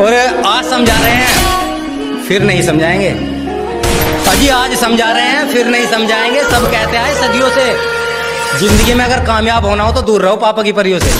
और आज समझा रहे हैं। फिर नहीं समझाएँगे। अजी, आज समझा रहे हैं, फिर नहीं समझाएँगे। सब कहते हैं सदियों से। ज़िंदगी में अगर कामयाब होना हो तो दूर रहो पापा की परियों से।